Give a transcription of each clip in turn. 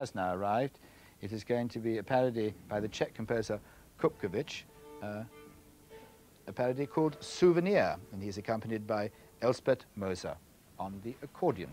has now arrived. It is going to be a parody by the Czech composer Kupkovic, uh, a parody called Souvenir, and he's accompanied by Elsbeth Moser on the accordion.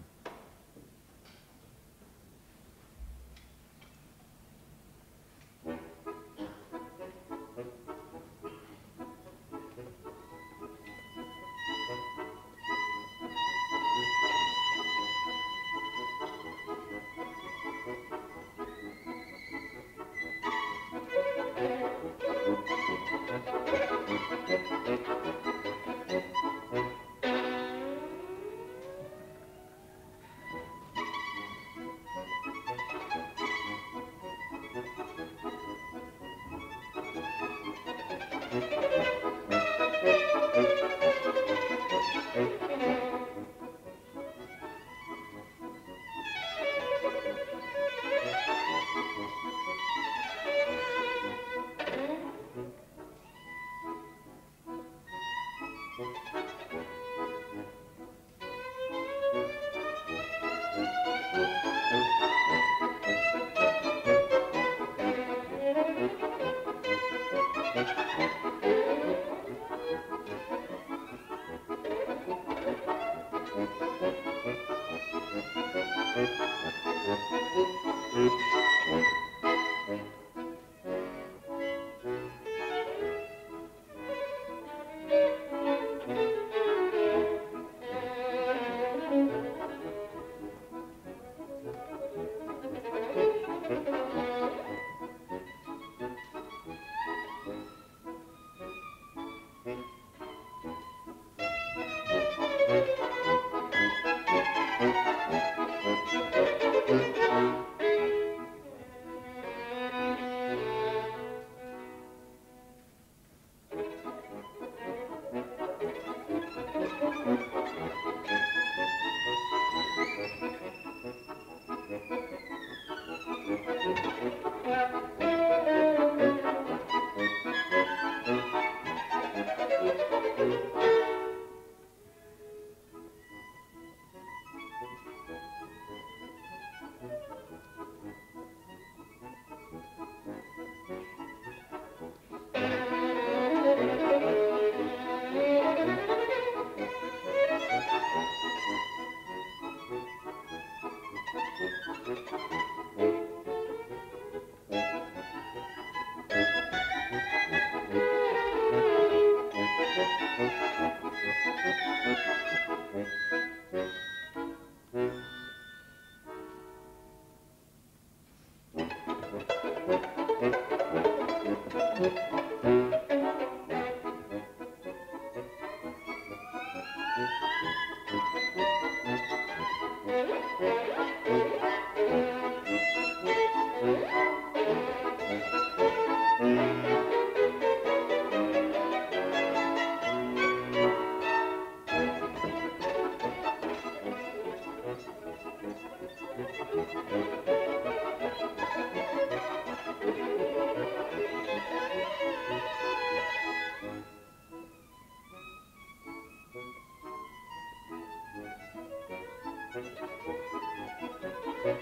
Thank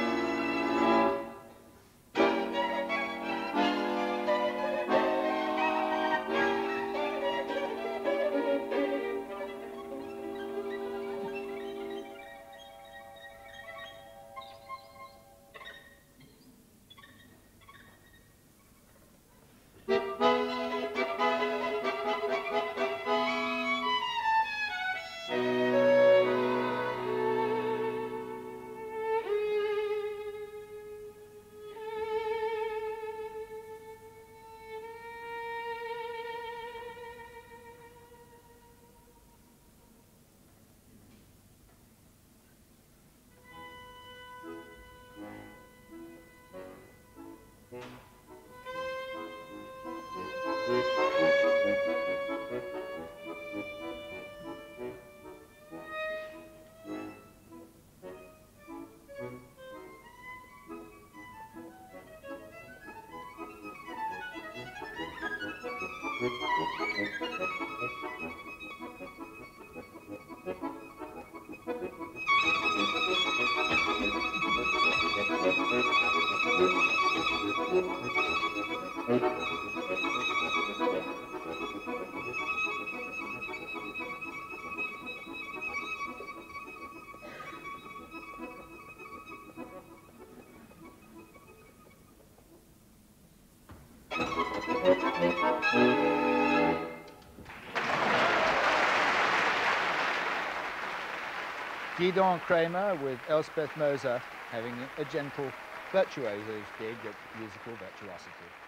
you. Mm-hmm. Gidon Kremer with Elsbeth Moser having a gentle virtuoso's dig at musical virtuosity.